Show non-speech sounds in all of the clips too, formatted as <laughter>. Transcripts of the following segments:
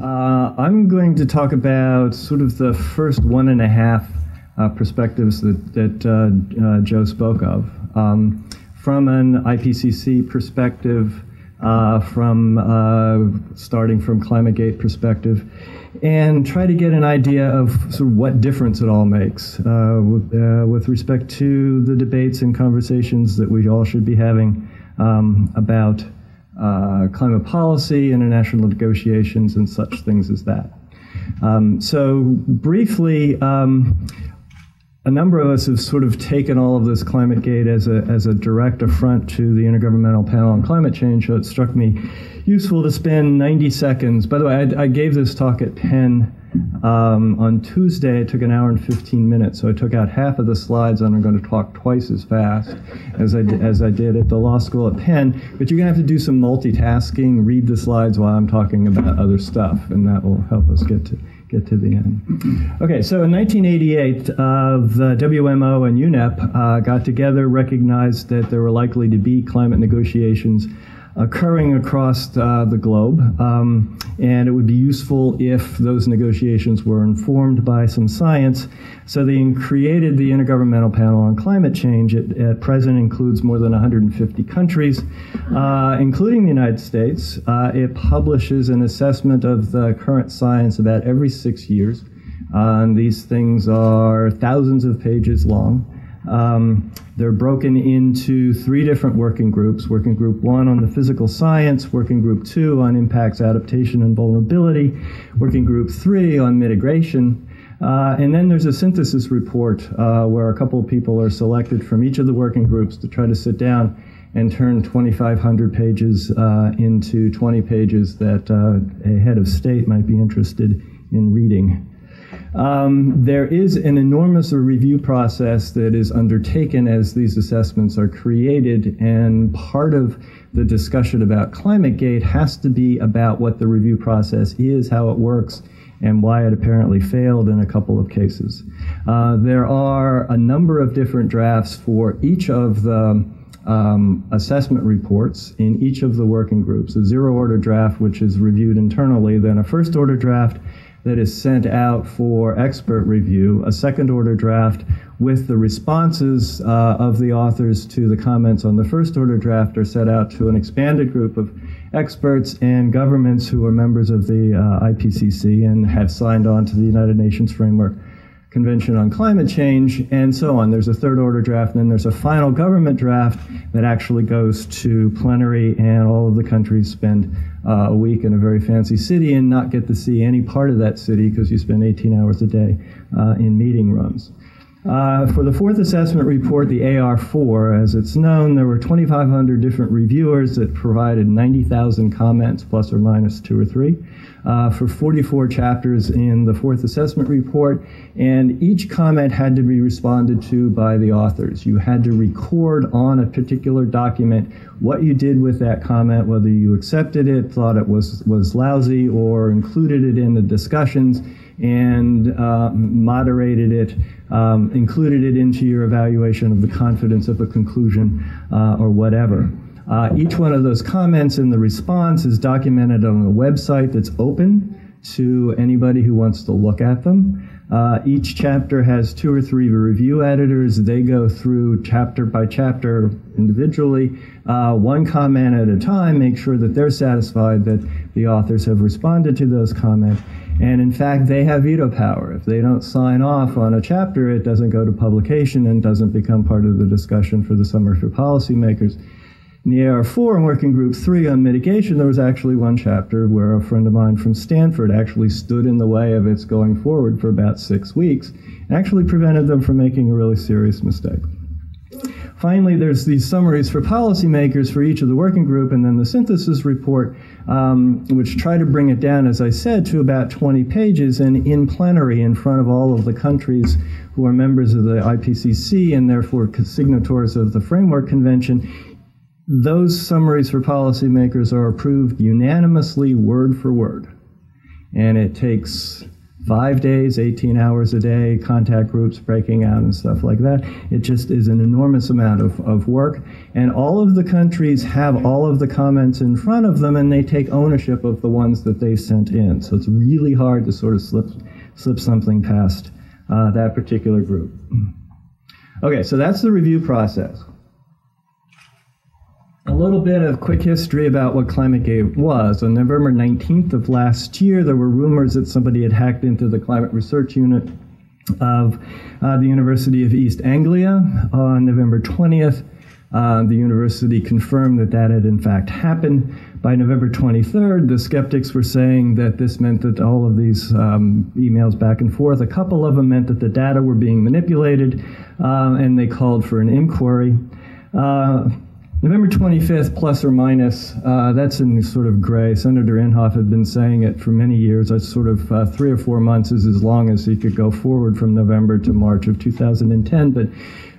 Uh, I'm going to talk about sort of the first one and a half uh, perspectives that, that uh, uh Joe spoke of. Um, from an IPCC perspective, uh, from uh, starting from ClimateGate perspective, and try to get an idea of sort of what difference it all makes with, with, respect to the debates and conversations that we all should be having um, about uh, climate policy, international negotiations, and such things as that. Um, so, briefly, um, a number of us have sort of taken all of this climate gate as a, as a direct affront to the Intergovernmental Panel on Climate Change, so it struck me useful to spend 90 seconds. By the way, I, I gave this talk at Penn um, on Tuesday, it took an hour and 15 minutes, so I took out half of the slides and I'm going to talk twice as fast as I, did, as I did at the law school at Penn. But you're going to have to do some multitasking, read the slides while I'm talking about other stuff, and that will help us get to get to the end. Okay, so in 1988, uh, the WMO and UNEP uh, got together, recognized that there were likely to be climate negotiations occurring across uh, the globe. Um, and it would be useful if those negotiations were informed by some science. So they created the Intergovernmental Panel on Climate Change. It at present includes more than 150 countries, uh, including the United States. Uh, it publishes an assessment of the current science about every six years. Uh, and these things are thousands of pages long. Um, they're broken into three different working groups working group one on the physical science, working group two on impacts, adaptation, and vulnerability, working group three on mitigation. Uh, and then there's a synthesis report uh, where a couple of people are selected from each of the working groups to try to sit down and turn 2,500 pages uh, into 20 pages that uh, a head of state might be interested in reading. Um, there is an enormous review process that is undertaken as these assessments are created, and part of the discussion about ClimateGate has to be about what the review process is, how it works, and why it apparently failed in a couple of cases. Uh, there are a number of different drafts for each of the um, assessment reports in each of the working groups a zero order draft, which is reviewed internally, then a first order draft that is sent out for expert review, a second order draft with the responses uh, of the authors to the comments on the first order draft are set out to an expanded group of experts and governments who are members of the uh, IPCC and have signed on to the United Nations Framework Convention on Climate Change, and so on. There's a third order draft, and then there's a final government draft that actually goes to plenary, and all of the countries spend uh, a week in a very fancy city and not get to see any part of that city because you spend 18 hours a day uh, in meeting rooms. Uh, for the fourth assessment report, the AR4, as it's known, there were 2,500 different reviewers that provided 90,000 comments, plus or minus two or three, uh, for 44 chapters in the fourth assessment report. And each comment had to be responded to by the authors. You had to record on a particular document what you did with that comment, whether you accepted it, thought it was, was lousy, or included it in the discussions and uh, moderated it, um, included it into your evaluation of the confidence of a conclusion uh, or whatever. Uh, each one of those comments in the response is documented on a website that's open to anybody who wants to look at them. Uh, each chapter has two or three review editors. They go through chapter by chapter individually, uh, one comment at a time, make sure that they're satisfied that the authors have responded to those comments. And in fact, they have veto power. If they don't sign off on a chapter, it doesn't go to publication and doesn't become part of the discussion for the summer for policymakers. In the AR4 and Working Group 3 on mitigation, there was actually one chapter where a friend of mine from Stanford actually stood in the way of its going forward for about six weeks and actually prevented them from making a really serious mistake. Finally, there's these summaries for policymakers for each of the working group, and then the synthesis report, um, which try to bring it down, as I said, to about 20 pages and in plenary in front of all of the countries who are members of the IPCC and therefore signatories of the Framework Convention those summaries for policymakers are approved unanimously, word for word. And it takes five days, 18 hours a day, contact groups breaking out and stuff like that. It just is an enormous amount of, of work. And all of the countries have all of the comments in front of them and they take ownership of the ones that they sent in. So it's really hard to sort of slip, slip something past uh, that particular group. Okay, so that's the review process. A little bit of quick history about what ClimateGate was. On November 19th of last year, there were rumors that somebody had hacked into the climate research unit of uh, the University of East Anglia. On November 20th, uh, the university confirmed that that had in fact happened. By November 23rd, the skeptics were saying that this meant that all of these um, emails back and forth, a couple of them meant that the data were being manipulated, uh, and they called for an inquiry. Uh, November 25th, plus or minus, uh, that's in sort of gray. Senator Inhofe had been saying it for many years. That's sort of uh, three or four months is as long as he could go forward from November to March of 2010. But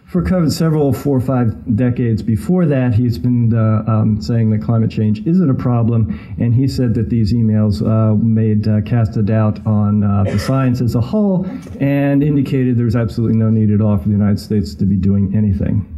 for several, four or five decades before that, he's been uh, um, saying that climate change isn't a problem, and he said that these emails uh, made uh, cast a doubt on uh, the science as a whole, and indicated there's absolutely no need at all for the United States to be doing anything.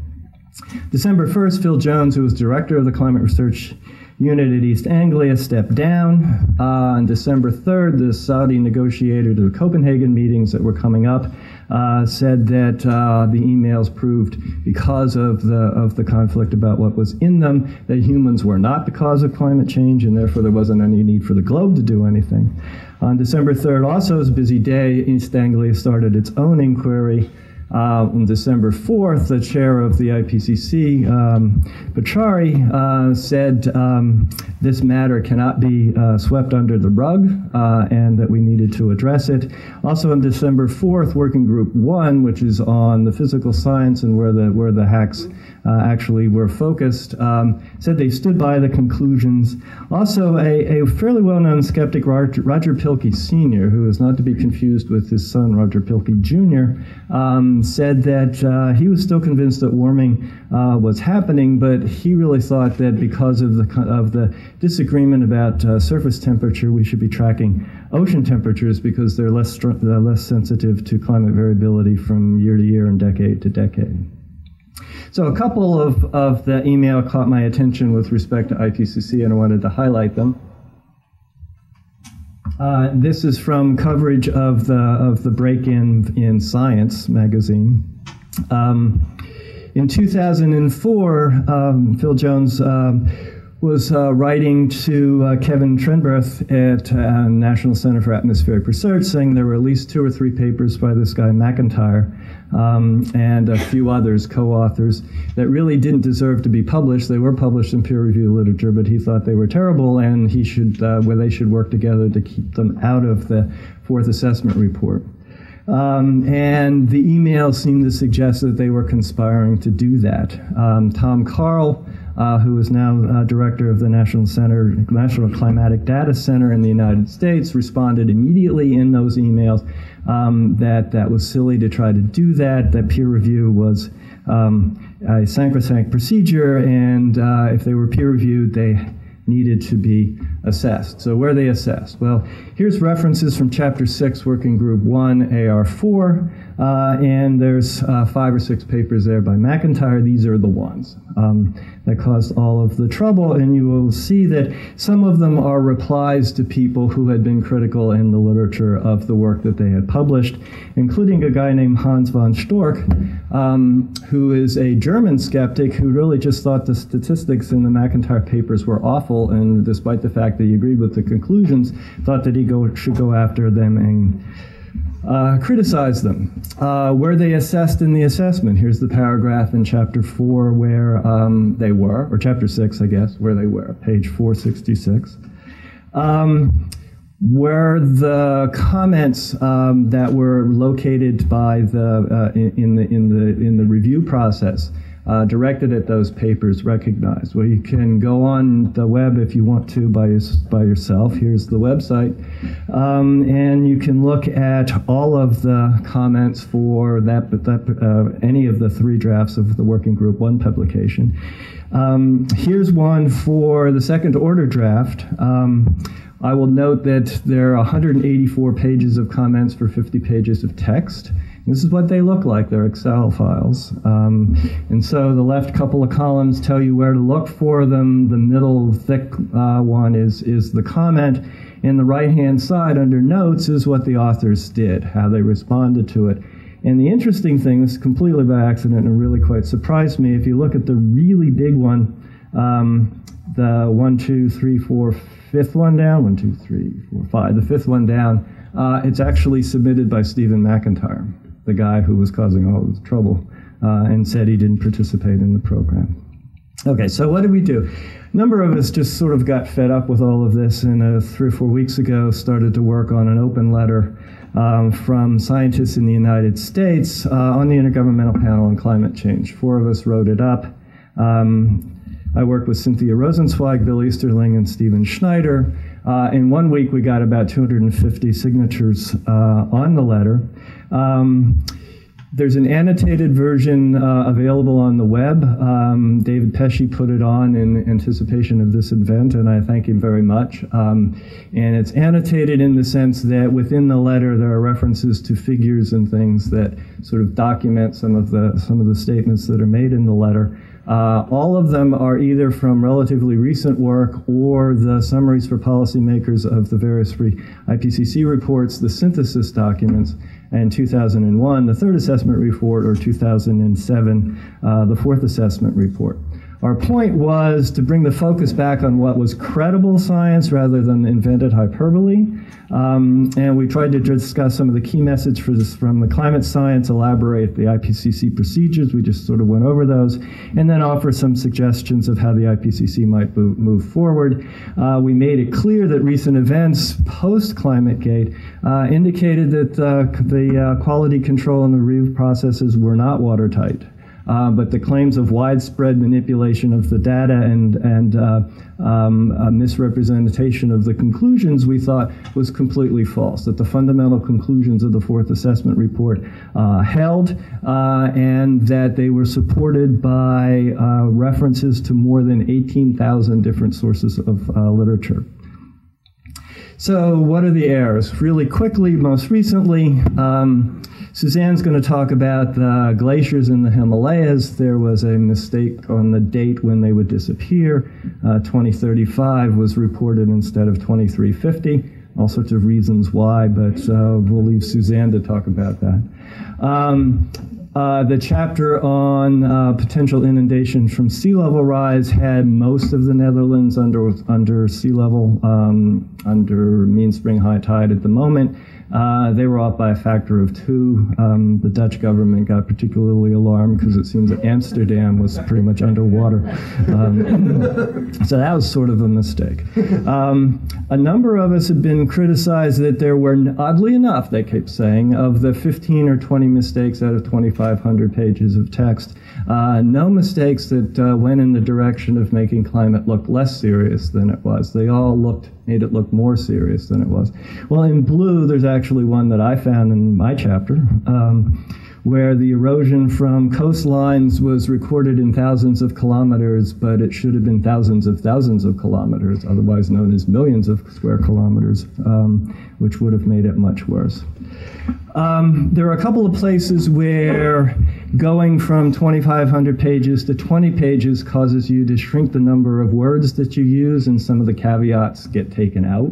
December 1st, Phil Jones, who was director of the Climate Research Unit at East Anglia, stepped down. Uh, on December 3rd, the Saudi negotiator to the Copenhagen meetings that were coming up uh, said that uh, the emails proved, because of the, of the conflict about what was in them, that humans were not the cause of climate change, and therefore there wasn't any need for the globe to do anything. On December 3rd, also was a busy day, East Anglia started its own inquiry. Uh, on December 4th, the chair of the IPCC, um, Pachauri, uh, said um, this matter cannot be uh, swept under the rug uh, and that we needed to address it. Also on December 4th, Working Group 1, which is on the physical science and where the, where the hacks uh, actually were focused, um, said they stood by the conclusions. Also, a, a fairly well known skeptic, Roger, Roger, Pielke Sr., who is not to be confused with his son, Roger Pielke Jr., um, said that uh, he was still convinced that warming uh, was happening, but he really thought that because of the, of the disagreement about uh, surface temperature, we should be tracking ocean temperatures because they're less, less sensitive to climate variability from year to year and decade to decade. So a couple of, of the email caught my attention with respect to IPCC, and I wanted to highlight them. Uh, this is from coverage of the of the break-in in Science magazine. Um, in 2004, um, Phil Jones um, was uh, writing to uh, Kevin Trenberth at uh, National Center for Atmospheric Research, saying there were at least two or three papers by this guy McIntyre um, and a few others, co-authors, that really didn't deserve to be published. They were published in peer-reviewed literature, but he thought they were terrible, and he should, uh, where they should work together to keep them out of the fourth assessment report. Um, and the email seemed to suggest that they were conspiring to do that. Um, Tom Karl uh, who is now uh, director of the National Center, National Climatic Data Center in the United States, responded immediately in those emails um, that that was silly to try to do that. That peer review was um, a sacrosanct procedure, and uh, if they were peer reviewed, they needed to be assessed. So where they assessed? Well, here's references from Chapter 6, Working Group 1, AR4, uh, and there's uh, five or six papers there by McIntyre. These are the ones um, that caused all of the trouble, and you will see that some of them are replies to people who had been critical in the literature of the work that they had published, including a guy named Hans von Storch, um, who is a German skeptic who really just thought the statistics in the McIntyre papers were awful, and despite the fact that he agreed with the conclusions, thought that he go, should go after them and uh, criticize them. Uh, were they assessed in the assessment? Here's the paragraph in chapter 4 where um, they were, or chapter 6, I guess, where they were, page 466. Um, were the comments um, that were located by the uh, in, in, the in the in the review process uh, directed at those papers recognized. Well, you can go on the web if you want to by, your, by yourself. Here's the website. Um, and you can look at all of the comments for that, that uh, any of the three drafts of the Working Group 1 publication. Um, here's one for the second order draft. Um, I will note that there are 184 pages of comments for 50 pages of text. This is what they look like. They're Excel files. Um, and so the left couple of columns tell you where to look for them. The middle thick uh, one is, is the comment. And the right hand side under notes is what the authors did, how they responded to it. And the interesting thing, this is completely by accident and really quite surprised me, if you look at the really big one, um, the one, two, three, four, fifth one down, one, two, three, four, five, the fifth one down, uh, it's actually submitted by Stephen McIntyre the guy who was causing all the trouble, uh, and said he didn't participate in the program. Okay, so what did we do? A number of us just sort of got fed up with all of this, and uh, three or four weeks ago started to work on an open letter um, from scientists in the United States uh, on the Intergovernmental Panel on Climate Change. Four of us wrote it up. Um, I worked with Cynthia Rosenzweig, Bill Easterling, and Stephen Schneider. Uh, in one week, we got about 250 signatures uh, on the letter. Um, there's an annotated version uh, available on the web. Um, David Pesce put it on in anticipation of this event, and I thank him very much. Um, and it's annotated in the sense that within the letter there are references to figures and things that sort of document some of the some of the statements that are made in the letter. Uh, all of them are either from relatively recent work or the summaries for policymakers of the various IPCC reports, the synthesis documents in 2001, the third assessment report, or 2007, uh, the fourth assessment report. Our point was to bring the focus back on what was credible science rather than invented hyperbole. Um, and we tried to discuss some of the key messages from the climate science, elaborate the IPCC procedures. We just sort of went over those, and then offer some suggestions of how the IPCC might move forward. Uh, we made it clear that recent events post ClimateGate uh, indicated that uh, the uh, quality control and the review processes were not watertight. Uh, but the claims of widespread manipulation of the data and, and uh, um, misrepresentation of the conclusions we thought was completely false, that the fundamental conclusions of the fourth assessment report uh, held uh, and that they were supported by uh, references to more than 18,000 different sources of literature. So, what are the errors? Really quickly, most recently, um, Suzanne's going to talk about the glaciers in the Himalayas. There was a mistake on the date when they would disappear. Uh, 2035 was reported instead of 2350. All sorts of reasons why, but uh, we'll leave Suzanne to talk about that. Um, uh, the chapter on uh, potential inundation from sea level rise had most of the Netherlands under under sea level, um, under mean spring high tide at the moment. Uh, they were off by a factor of two. Um, the Dutch government got particularly alarmed because it seems that Amsterdam was pretty much underwater. Um, <laughs> so that was sort of a mistake. Um, a number of us have been criticized that there were, oddly enough, they kept saying, of the 15 or 20 mistakes out of 2,500 pages of text, uh, no mistakes that uh, went in the direction of making climate look less serious than it was. They all looked made it look more serious than it was. Well, in blue, there's actually one that I found in my chapter. Um, where the erosion from coastlines was recorded in thousands of kilometers, but it should have been thousands of thousands of kilometers, otherwise known as millions of square kilometers, um, which would have made it much worse. Um, there are a couple of places where going from 2,500 pages to 20 pages causes you to shrink the number of words that you use, and some of the caveats get taken out.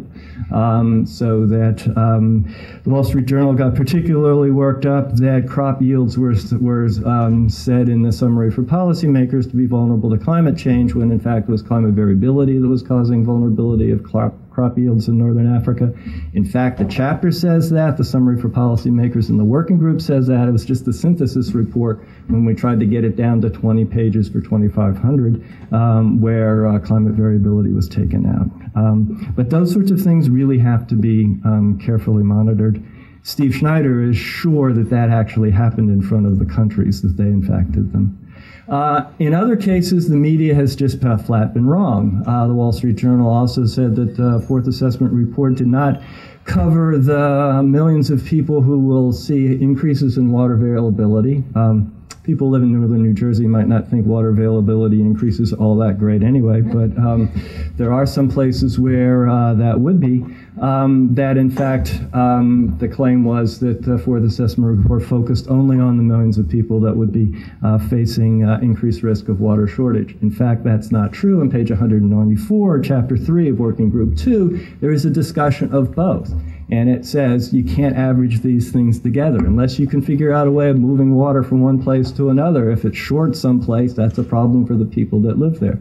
Um, so that um, the Wall Street Journal got particularly worked up that crop yields were, were um, said in the summary for policymakers to be vulnerable to climate change, when in fact it was climate variability that was causing vulnerability of crop crop yields in northern Africa. In fact, the chapter says that, the summary for policymakers in the working group says that. It was just the synthesis report when we tried to get it down to 20 pages for 2,500, um, where uh, climate variability was taken out. Um, but those sorts of things really have to be um, carefully monitored. Steve Schneider is sure that that actually happened in front of the countries that they in fact did them. Uh, in other cases, the media has just flat been wrong. Uh, the Wall Street Journal also said that the fourth assessment report did not cover the millions of people who will see increases in water availability. Um, people living in northern New Jersey might not think water availability increases all that great anyway, but um, there are some places where uh, that would be. Um, that in fact, um, the claim was that uh, for the assessment report focused only on the millions of people that would be uh, facing uh, increased risk of water shortage. In fact, that's not true. On page 194, chapter 3 of Working Group 2, there is a discussion of both. And it says you can't average these things together unless you can figure out a way of moving water from one place to another. If it's short someplace, that's a problem for the people that live there.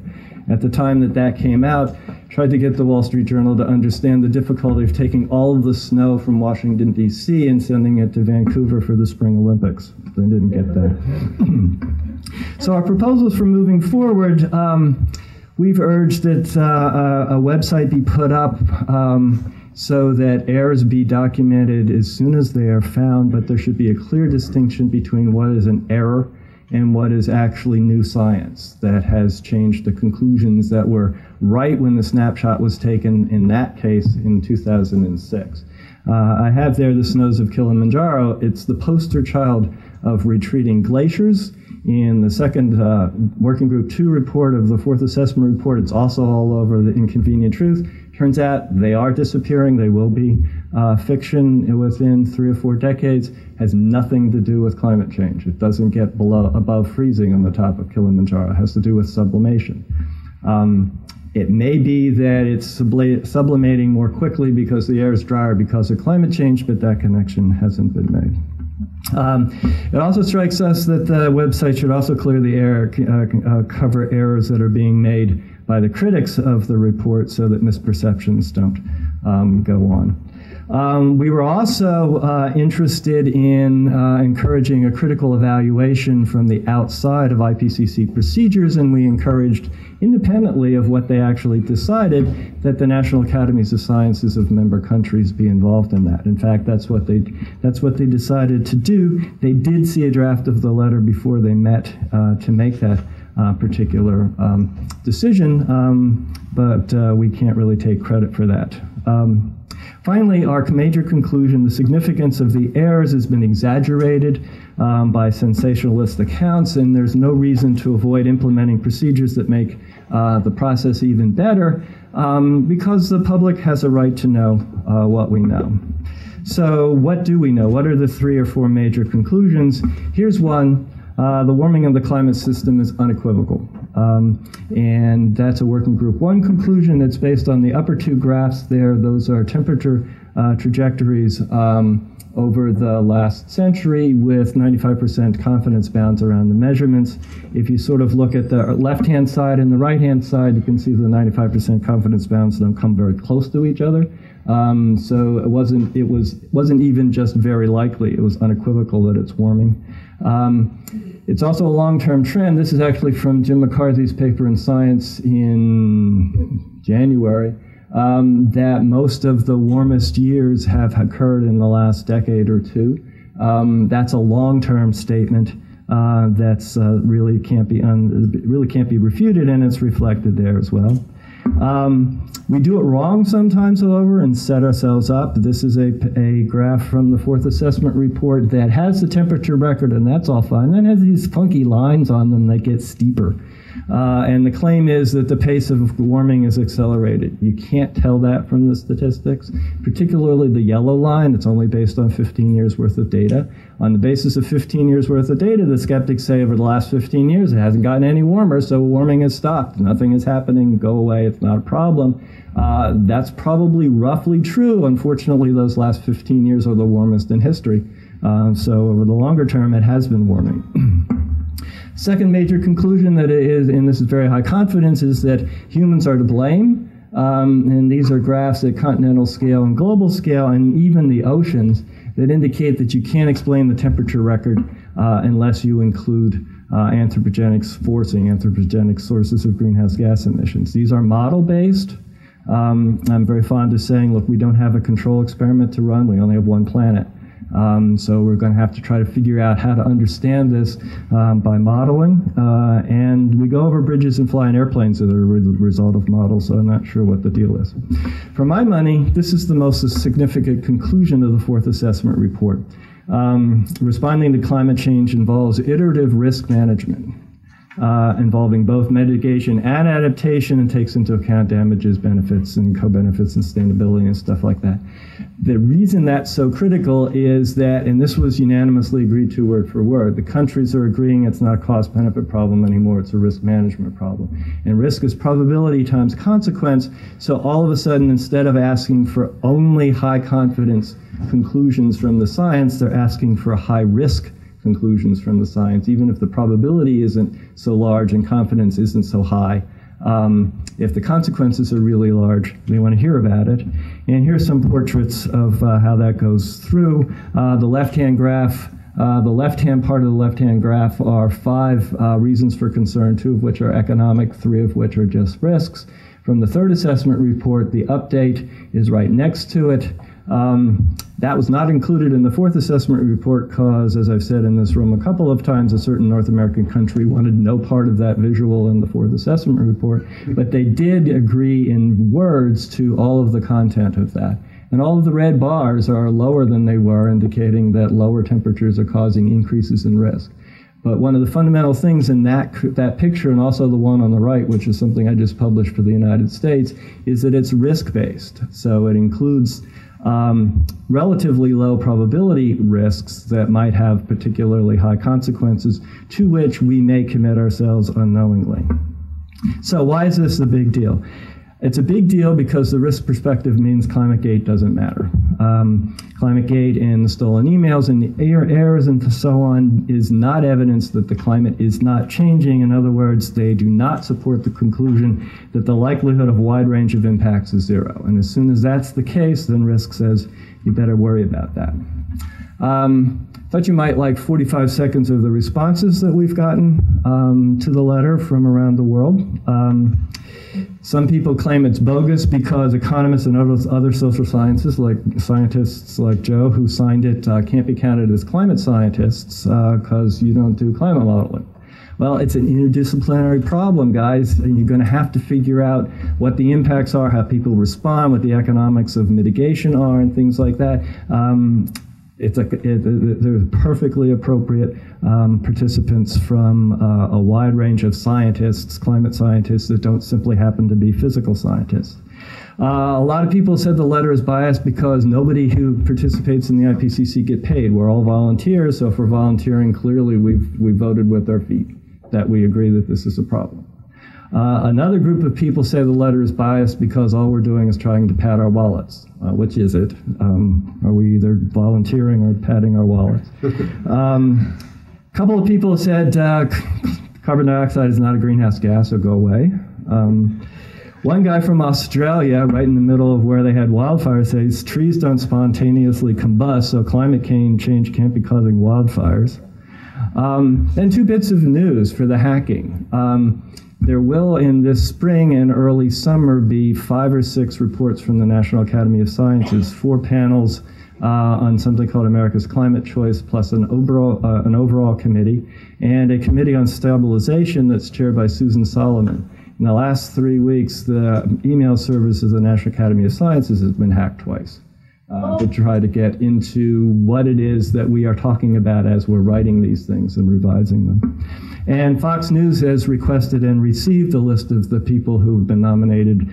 At the time that that came out, tried to get the Wall Street Journal to understand the difficulty of taking all of the snow from Washington, D.C. and sending it to Vancouver for the Spring Olympics. They didn't get that. <clears throat> so, our proposals for moving forward. Um, we've urged that uh, a, a, website be put up um, so that errors be documented as soon as they are found, but there should be a clear distinction between what is an error and what is actually new science that has changed the conclusions that were right when the snapshot was taken in that case in 2006. Uh, I have there the snows of Kilimanjaro. It's the poster child of retreating glaciers. In the second uh, Working Group 2 report of the fourth assessment report, it's also all over the inconvenient truth. Turns out they are disappearing. They will be. Uh, fiction within three or four decades has nothing to do with climate change. It doesn't get below above freezing on the top of Kilimanjaro. It has to do with sublimation. Um, it may be that it's sublimating more quickly because the air is drier because of climate change, but that connection hasn't been made. Um, it also strikes us that the website should also clear the air, uh, uh, cover errors that are being made by the critics of the report so that misperceptions don't um, go on. Um, we were also uh, interested in uh, encouraging a critical evaluation from the outside of IPCC procedures, and we encouraged, independently of what they actually decided, that the National Academies of Sciences of member countries be involved in that. In fact, that's what they that's what they decided to do. They did see a draft of the letter before they met uh, to make that uh, particular um, decision, um, but uh, we can't really take credit for that. Um, finally, our major conclusion the significance of the errors has been exaggerated um, by sensationalist accounts, and there's no reason to avoid implementing procedures that make uh, the process even better um, because the public has a right to know uh, what we know. So, what do we know? What are the three or four major conclusions? Here's one uh, the warming of the climate system is unequivocal. Um, and that's a working group one conclusion. It's based on the upper two graphs there. Those are temperature uh, trajectories um, over the last century with 95% confidence bounds around the measurements. If you sort of look at the left hand side and the right hand side, you can see the 95% confidence bounds don't come very close to each other. Um, so it wasn't it was wasn't even just very likely. It was unequivocal that it's warming. Um, it's also a long-term trend. This is actually from Jim McCarthy's paper in Science in January. Um, that most of the warmest years have occurred in the last decade or two. Um, that's a long-term statement uh, that's uh, really can't be un- really can't be refuted, and it's reflected there as well. Um, we do it wrong sometimes, however, and set ourselves up. This is a, a graph from the fourth assessment report that has the temperature record, and that's all fine. Then has these funky lines on them that get steeper. Uh, and the claim is that the pace of warming is accelerated. You can't tell that from the statistics, particularly the yellow line. It's only based on 15 years worth of data. On the basis of 15 years worth of data, the skeptics say over the last 15 years it hasn't gotten any warmer, so warming has stopped. Nothing is happening. Go away. It's not a problem. Uh, that's probably roughly true. Unfortunately, those last 15 years are the warmest in history. Uh, so over the longer term, it has been warming. <clears throat> Second major conclusion that is, and this is very high confidence, is that humans are to blame. Um, and these are graphs at continental scale and global scale, and even the oceans that indicate that you can't explain the temperature record uh, unless you include uh, anthropogenic forcing, anthropogenic sources of greenhouse gas emissions. These are model based. Um, I'm very fond of saying, look, we don't have a control experiment to run, we only have one planet. Um, so we're going to have to try to figure out how to understand this um, by modeling. Uh, and we go over bridges and fly in airplanes that are a result of models, so I'm not sure what the deal is. For my money, this is the most significant conclusion of the fourth assessment report. Um, responding to climate change involves iterative risk management uh, involving both mitigation and adaptation and takes into account damages, benefits, and co benefits, and sustainability, and stuff like that. The reason that's so critical is that, and this was unanimously agreed to word for word, the countries are agreeing it's not a cost benefit problem anymore, it's a risk management problem. And risk is probability times consequence. So all of a sudden, instead of asking for only high confidence conclusions from the science, they're asking for a high risk conclusions from the science, even if the probability isn't so large and confidence isn't so high. Um, if the consequences are really large, they want to hear about it. And here's some portraits of uh, how that goes through. Uh, the left-hand graph, uh, the left-hand part of the left-hand graph are five uh, reasons for concern, two of which are economic, three of which are just risks. From the third assessment report, the update is right next to it. Um, that was not included in the fourth assessment report because, as I've said in this room a couple of times, a certain North American country wanted no part of that visual in the fourth assessment report, but they did agree in words to all of the content of that. And all of the red bars are lower than they were, indicating that lower temperatures are causing increases in risk. But one of the fundamental things in that, that picture, and also the one on the right, which is something I just published for the United States, is that it's risk based. So it includes um, relatively low probability risks that might have particularly high consequences to which we may commit ourselves unknowingly. So, why is this a big deal? It's a big deal because the risk perspective means ClimateGate doesn't matter. Um, ClimateGate and the stolen emails and the air errors and so on is not evidence that the climate is not changing. In other words, they do not support the conclusion that the likelihood of wide range of impacts is zero. And as soon as that's the case, then risk says you better worry about that. Um, thought you might like 45 seconds of the responses that we've gotten um, to the letter from around the world. Um, some people claim it's bogus because economists and other social scientists, like scientists like Joe, who signed it, uh, can't be counted as climate scientists because uh, you don't do climate modeling. Well, it's an interdisciplinary problem, guys, and you're going to have to figure out what the impacts are, how people respond, what the economics of mitigation are, and things like that. Um, it's a, it, there's perfectly appropriate um, participants from uh, a wide range of scientists, climate scientists that don't simply happen to be physical scientists. Uh, a lot of people said the letter is biased because nobody who participates in the IPCC get paid. We're all volunteers, so if we're volunteering, clearly we've we voted with our feet that we agree that this is a problem. Uh, another group of people say the letter is biased because all we're doing is trying to pad our wallets. Uh, which is it? Um, are we either volunteering or padding our wallets? A <laughs> um, couple of people said uh, carbon dioxide is not a greenhouse gas, so go away. Um, one guy from Australia, right in the middle of where they had wildfires, says trees don't spontaneously combust, so climate change can't be causing wildfires. Um, and two bits of news for the hacking. There will, in this spring and early summer, be five or six reports from the National Academy of Sciences, four panels uh, on something called America's Climate Choice, plus an overall, uh, an overall committee, and a committee on stabilization that's chaired by Susan Solomon. In the last three weeks, the email service of the National Academy of Sciences has been hacked twice uh, to try to get into what it is that we are talking about as we're writing these things and revising them. And Fox News has requested and received a list of the people who have been nominated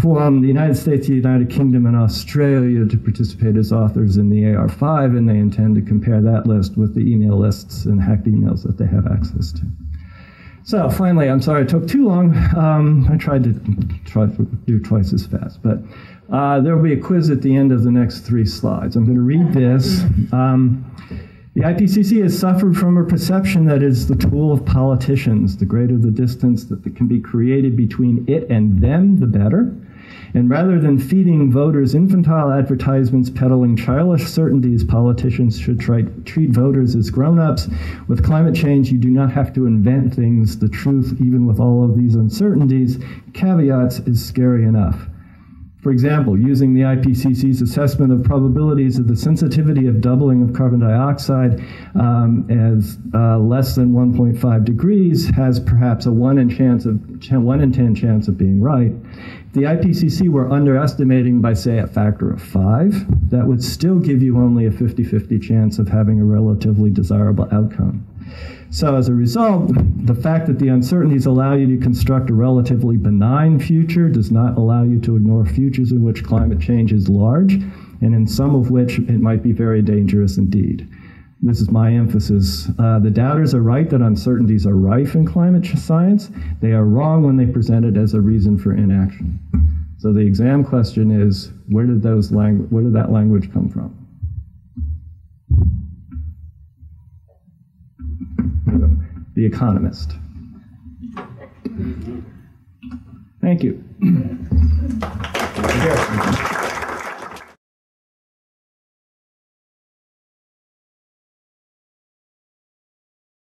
from the United States, the United Kingdom, and Australia to participate as authors in the AR5, and they intend to compare that list with the email lists and hacked emails that they have access to. So finally, I'm sorry it took too long. Um, I tried to try to do twice as fast, but uh, there will be a quiz at the end of the next three slides. I'm going to read this. Um, the IPCC has suffered from a perception that is the tool of politicians. The greater the distance that can be created between it and them, the better. And rather than feeding voters infantile advertisements peddling childish certainties, politicians should try, treat voters as grown ups. With climate change, you do not have to invent things. The truth, even with all of these uncertainties, caveats, is scary enough. For example, using the IPCC's assessment of probabilities of the sensitivity of doubling of carbon dioxide um, as uh, less than 1.5 degrees has perhaps a one in chance of one in 10 chance of being right. The IPCC were underestimating by say a factor of five, that would still give you only a 50-50 chance of having a relatively desirable outcome. So as a result, the fact that the uncertainties allow you to construct a relatively benign future does not allow you to ignore futures in which climate change is large, and in some of which it might be very dangerous indeed. This is my emphasis. Uh, the doubters are right that uncertainties are rife in climate science. They are wrong when they present it as a reason for inaction. So the exam question is, where did those lang- where did that language come from? The Economist. Thank you.